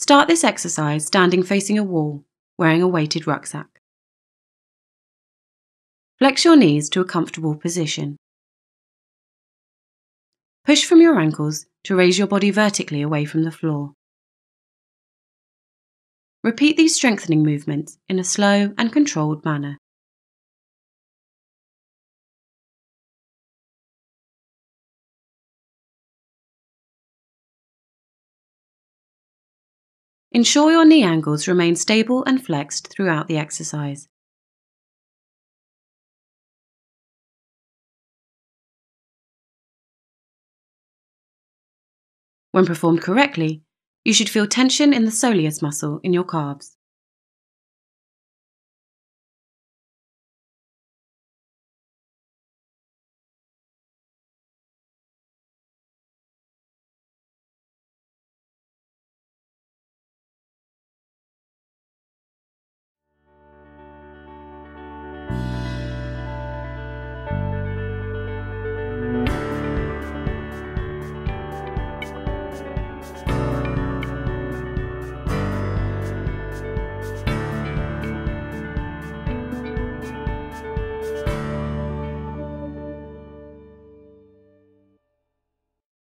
Start this exercise standing facing a wall, wearing a weighted rucksack. Flex your knees to a comfortable position. Push from your ankles to raise your body vertically away from the floor. Repeat these strengthening movements in a slow and controlled manner. Ensure your knee angles remain stable and flexed throughout the exercise. When performed correctly, you should feel tension in the soleus muscle in your calves.